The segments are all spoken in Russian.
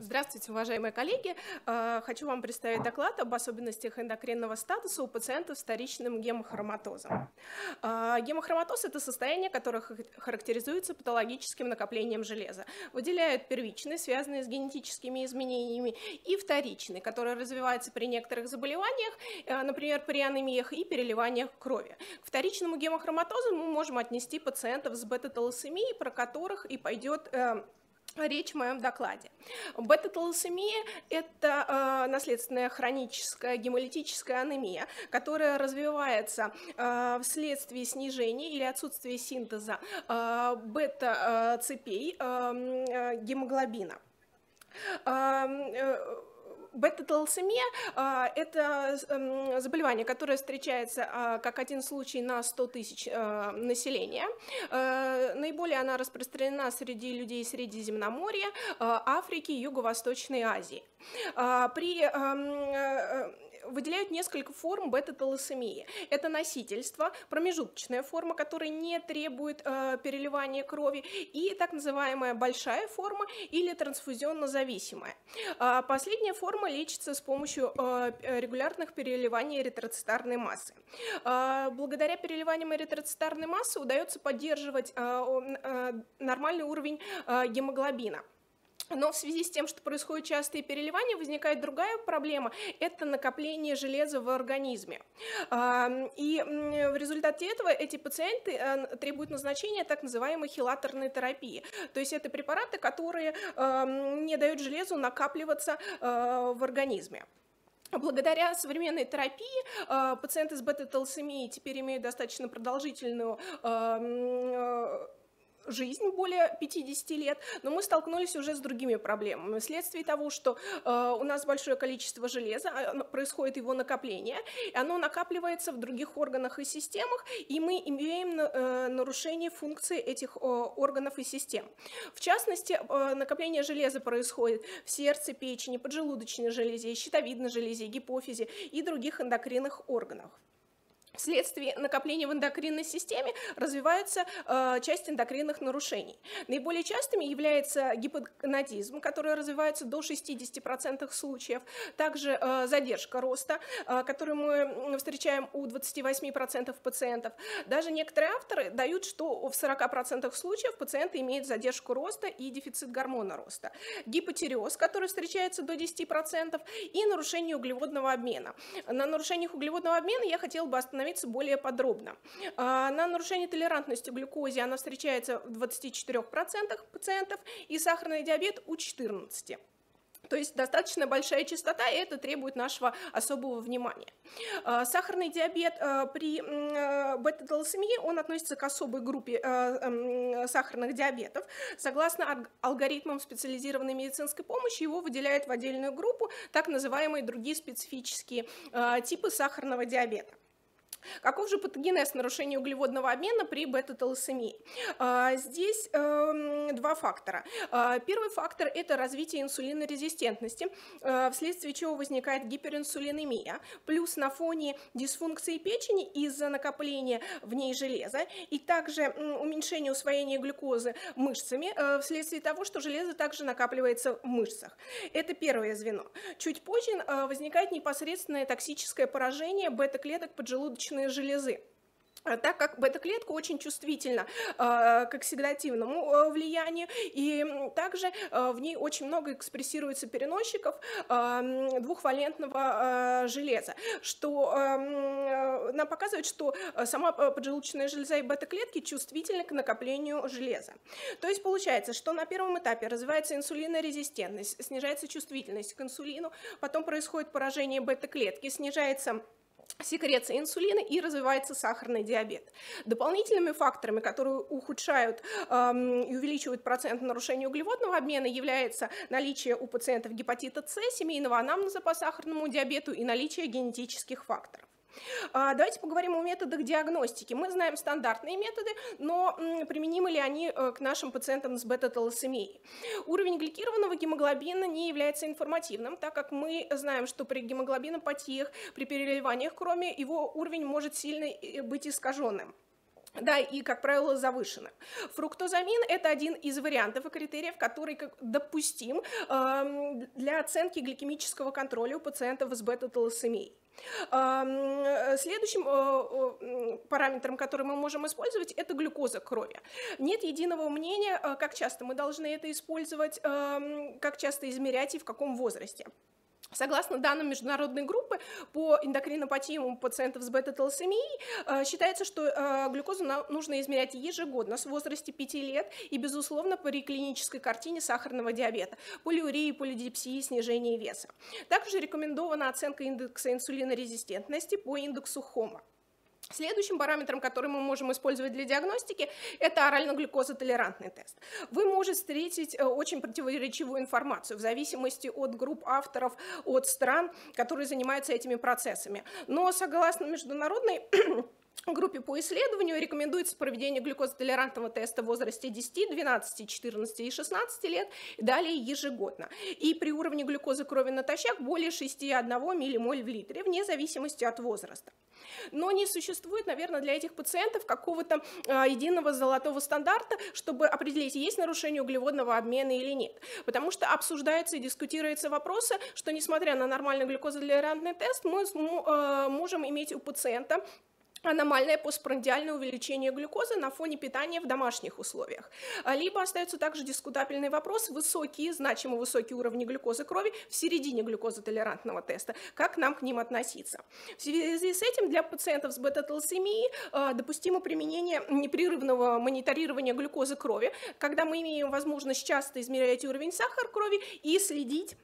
Здравствуйте, уважаемые коллеги. Э, хочу вам представить доклад об особенностях эндокринного статуса у пациентов с вторичным гемохроматозом. Э, гемохроматоз – это состояние, которое характеризуется патологическим накоплением железа. Выделяют первичный, связанный с генетическими изменениями, и вторичный, который развивается при некоторых заболеваниях, э, например, при анемиях и переливаниях крови. К вторичному гемохроматозу мы можем отнести пациентов с бета-талассемией, про которых и пойдет речь в моем докладе. Бета-талассемия – это э, наследственная хроническая гемолитическая анемия, которая развивается э, вследствие снижения или отсутствия синтеза э, бета-цепей э, э, гемоглобина. Э, э, бета-талассемия – это эм, заболевание, которое встречается а, как один случай на 100 тысяч э, населения. Э, наиболее она распространена среди людей Средиземноморья, э, Африки Юго-Восточной Азии. При эм, выделяют несколько форм бета-талассемии. Это носительство, промежуточная форма, которая не требует э, переливания крови, и так называемая большая форма или трансфузионно-зависимая. Э, последняя форма лечится с помощью э, регулярных переливаний эритроцитарной массы. Э, благодаря переливаниям эритроцитарной массы удается поддерживать э, э, нормальный уровень э, гемоглобина. Но в связи с тем, что происходят частые переливания, возникает другая проблема – это накопление железа в организме. И в результате этого эти пациенты э, требуют назначения так называемой хилаторной терапии. То есть это препараты, которые не дают железу накапливаться э, в организме. Благодаря современной терапии э, пациенты с бета-талассемией теперь имеют достаточно продолжительную жизнь более 50 лет, но мы столкнулись уже с другими проблемами. Вследствие того, что э, у нас большое количество железа, а, происходит его накопление, и оно накапливается в других органах и системах, и мы имеем э, нарушение функции этих э, органов и систем. В частности, э, накопление железа происходит в сердце, печени, поджелудочной железе, щитовидной железе, гипофизе и других эндокринных органах. Вследствие накопления в эндокринной системе развивается э, часть эндокринных нарушений. Наиболее частыми является гипогонадизм, который развивается до 60% случаев, также э, задержка роста, э, которую мы встречаем у 28% пациентов. Даже некоторые авторы дают, что в 40% случаев пациенты имеют задержку роста и дефицит гормона роста. Гипотереоз, который встречается до 10%, и нарушение углеводного обмена. На нарушениях углеводного обмена я хотела бы остановиться остановиться более подробно. А, на нарушение толерантности глюкозе она встречается в 24% пациентов и сахарный диабет у 14%. То есть достаточно большая частота, и это требует нашего особого внимания. А, сахарный диабет а, при бета-талассемии, он относится к особой группе сахарных диабетов. Согласно алгоритмам специализированной медицинской помощи, его выделяют в отдельную группу, так называемые другие специфические типы сахарного диабета. Каков же патогенез нарушения углеводного обмена при бета-талассемии? А, здесь эм, два фактора. А, первый фактор – это развитие инсулинорезистентности, а, вследствие чего возникает гиперинсулинемия, плюс на фоне дисфункции печени из-за накопления в ней железа, и также уменьшение усвоения глюкозы мышцами, вследствие того, что железо также накапливается в мышцах. Это первое звено. Чуть позже возникает непосредственное токсическое поражение бета-клеток поджелудочной поджелудочной железы. А так как бета-клетка очень чувствительна э, к оксидативному э, влиянию, и также э, в ней очень много экспрессируется переносчиков э, двухвалентного э, железа, что э, нам показывает, что сама поджелудочная железа и бета-клетки чувствительны к накоплению железа. То есть получается, что на первом этапе развивается инсулинорезистентность, снижается чувствительность к инсулину, потом происходит поражение бета-клетки, снижается секреция инсулина и развивается сахарный диабет. Дополнительными факторами, которые ухудшают э, и увеличивают процент нарушения углеводного обмена, является наличие у пациентов гепатита С, семейного анамнеза по сахарному диабету и наличие генетических факторов. А, давайте поговорим о методах диагностики. Мы знаем стандартные методы, но применимы ли они э, к нашим пациентам с бета-талассемией? Уровень гликированного гемоглобина не является информативным, так как мы знаем, что при гемоглобинопатиях, при переливаниях крови его уровень может сильно э, быть искаженным. Да, и, как правило, завышенным. Фруктозамин – это один из вариантов и критериев, который допустим э, для оценки гликемического контроля у пациентов с бета-талассемией. Следующим э, параметром, который мы можем использовать, это глюкоза крови. Нет единого мнения, э, как часто мы должны это использовать, как часто измерять и в каком возрасте. Согласно данным международной группы по эндокринопатиям пациентов с бета-талассемией, э, считается, что э, глюкозу нужно измерять ежегодно с возрасте 5 лет и, безусловно, при клинической картине сахарного диабета, полиурии, полидипсии, снижения веса. Также рекомендована оценка индекса инсулинорезистентности по индексу ХОМА. Следующим параметром, который мы можем использовать для диагностики, это орально-глюкозотолерантный тест. Вы можете встретить э, очень противоречивую информацию в зависимости от групп авторов, от стран, которые занимаются этими процессами. Но согласно международной группе по исследованию рекомендуется проведение глюкозотолерантного теста в возрасте 10, 12, 14 и 16 лет, далее ежегодно. И при уровне глюкозы крови натощак более 6,1 миллимоль в литре, вне зависимости от возраста. Но не существует, наверное, для этих пациентов какого-то э, единого золотого стандарта, чтобы определить, есть нарушение углеводного обмена или нет. Потому что обсуждается и дискутируется вопросы, что несмотря на нормальный глюкозотолерантный тест, мы э, можем иметь у пациента аномальное постпрандиальное увеличение глюкозы на фоне питания в домашних условиях. А, либо остается также дискутабельный вопрос, высокие, значимо высокие уровни глюкозы крови в середине глюкозотолерантного теста, как нам к ним относиться. В связи с этим для пациентов с бета-талассемией а, допустимо применение непрерывного мониторирования глюкозы крови, когда мы имеем возможность часто измерять уровень сахара крови и следить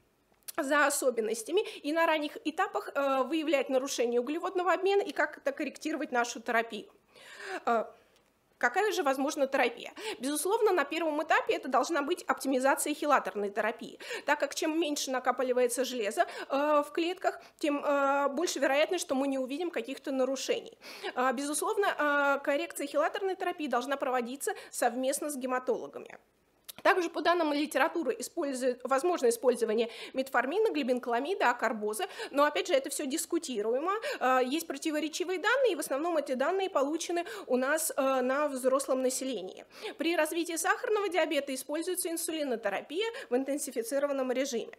за особенностями и на ранних этапах э, выявлять нарушение углеводного обмена и как это корректировать нашу терапию. Э, какая же возможна терапия? Безусловно, на первом этапе это должна быть оптимизация хилаторной терапии, так как чем меньше накапливается железо э, в клетках, тем больше вероятность, что мы не увидим каких-то нарушений. Безусловно, коррекция хилаторной терапии должна проводиться совместно с гематологами. Также по данным литературы использует, возможно использование метформина, глибинколамида, акарбоза, но опять же это все дискутируемо, э, есть противоречивые данные, и в основном эти данные получены у нас э, на взрослом населении. При развитии сахарного диабета используется инсулинотерапия в интенсифицированном режиме.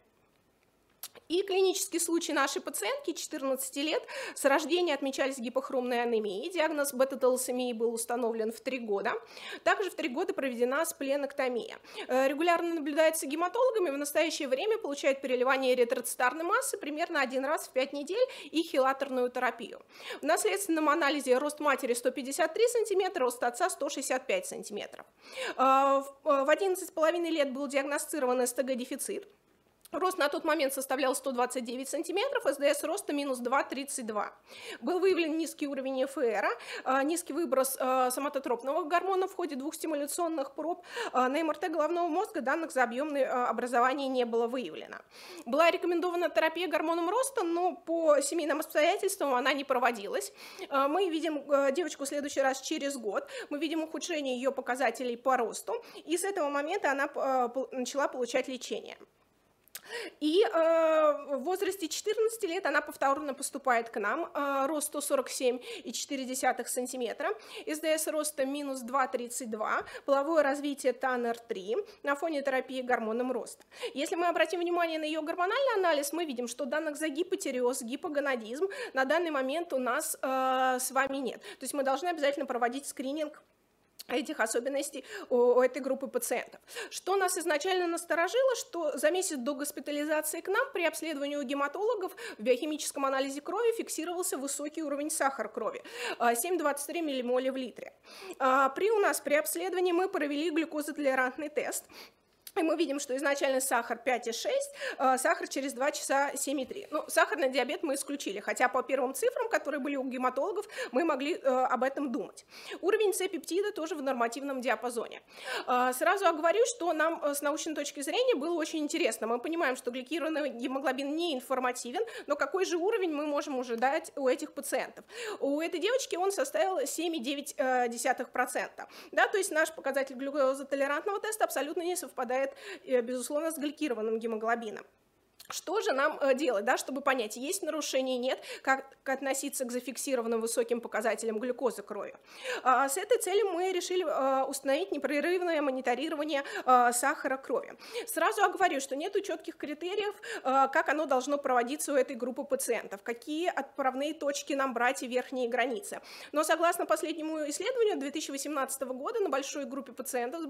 И клинический случай нашей пациентки 14 лет с рождения отмечались гипохромной анемией. Диагноз бета-талассемии был установлен в 3 года. Также в 3 года проведена спленоктомия. Э, регулярно наблюдается гематологами, в настоящее время получает переливание эритроцитарной массы примерно один раз в 5 недель и хилаторную терапию. В наследственном анализе рост матери 153 см, рост отца 165 см. Э, в 11,5 э, лет был диагностирован СТГ-дефицит. Рост на тот момент составлял 129 сантиметров, СДС роста минус 2,32. Был выявлен низкий уровень ФР, а, низкий выброс а, соматотропного гормона в ходе двух стимуляционных проб. А, на МРТ головного мозга данных за объемное образование не было выявлено. Была рекомендована терапия гормоном роста, но по семейным обстоятельствам она не проводилась. Мы видим девочку в следующий раз через год, мы видим ухудшение ее показателей по росту, и с этого момента она начала получать лечение. И э, в возрасте 14 лет она повторно поступает к нам, э, рост 147,4 сантиметра, СДС роста минус 2,32, половое развитие ТАНР-3 на фоне терапии гормоном роста. Если мы обратим внимание на ее гормональный анализ, мы видим, что данных за гипотереоз, гипогонадизм на данный момент у нас э, с вами нет. То есть мы должны обязательно проводить скрининг этих особенностей у, этой группы пациентов. Что нас изначально насторожило, что за месяц до госпитализации к нам при обследовании у гематологов в биохимическом анализе крови фиксировался высокий уровень сахара крови 7,23 миллимоля в литре. А, при у нас при обследовании мы провели глюкозотолерантный тест, и мы видим, что изначально сахар 5,6, э, сахар через 2 часа 7,3. Ну, сахарный диабет мы исключили, хотя по первым цифрам, которые были у гематологов, мы могли э, об этом думать. Уровень С-пептида тоже в нормативном диапазоне. Э, сразу оговорю, что нам с научной точки зрения было очень интересно. Мы понимаем, что гликированный гемоглобин не информативен, но какой же уровень мы можем ожидать у этих пациентов? У этой девочки он составил 7,9%. Да, то есть наш показатель глюкозотолерантного теста абсолютно не совпадает, безусловно, с гликированным гемоглобином. Что же нам э, делать, да, чтобы понять, есть нарушение, нет, как относиться к зафиксированным высоким показателям глюкозы крови. А, с этой целью мы решили а, установить непрерывное мониторирование а, сахара крови. Сразу оговорю, что нет четких критериев, как оно должно проводиться у этой группы пациентов, какие отправные точки нам брать и верхние границы. Но согласно последнему исследованию 2018 года на большой группе пациентов с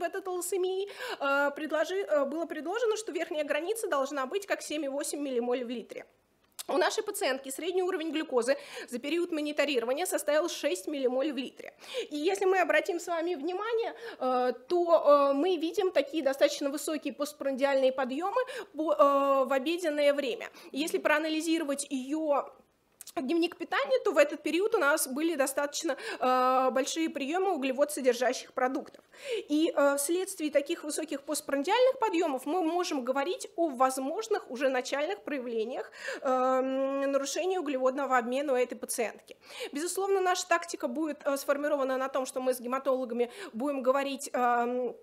а, было предложено, что верхняя граница должна быть как 7 7,8 миллимоль в литре. У нашей пациентки средний уровень глюкозы за период мониторирования составил 6 миллимоль в литре. И если мы обратим с вами внимание, э, то э, мы видим такие достаточно высокие постпрандиальные подъемы э, в обеденное время. Если проанализировать ее дневник питания, то в этот период у нас были достаточно э, большие приемы углевод содержащих продуктов. И э, вследствие таких высоких постпрандиальных подъемов мы можем говорить о возможных уже начальных проявлениях э, нарушения углеводного обмена у этой пациентки. Безусловно, наша тактика будет э, сформирована на том, что мы с гематологами будем говорить э,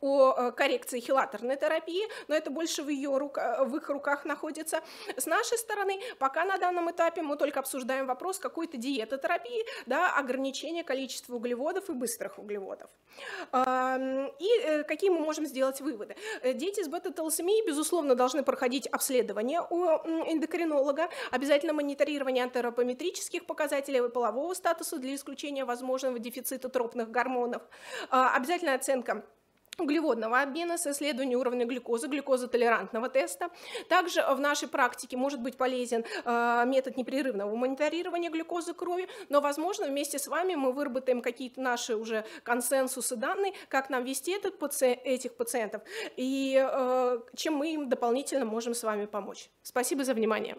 о э, коррекции хилаторной терапии, но это больше в, ее рука, в их руках находится. С нашей стороны, пока на данном этапе мы только обсуждаем вопрос какой-то диетотерапии, да, ограничения количества углеводов и быстрых углеводов. И э, какие мы можем сделать выводы? Э, дети с бета-талассемией, безусловно, должны проходить обследование у эндокринолога, обязательно мониторирование антеропометрических показателей полового статуса для исключения возможного дефицита тропных гормонов, а, обязательная оценка углеводного обмена с исследованием уровня глюкозы, глюкозотолерантного теста. Также в нашей практике может быть полезен э, метод непрерывного мониторирования глюкозы крови, но, возможно, вместе с вами мы выработаем какие-то наши уже консенсусы данные, как нам вести этот этих пациентов и э, чем мы им дополнительно можем с вами помочь. Спасибо за внимание.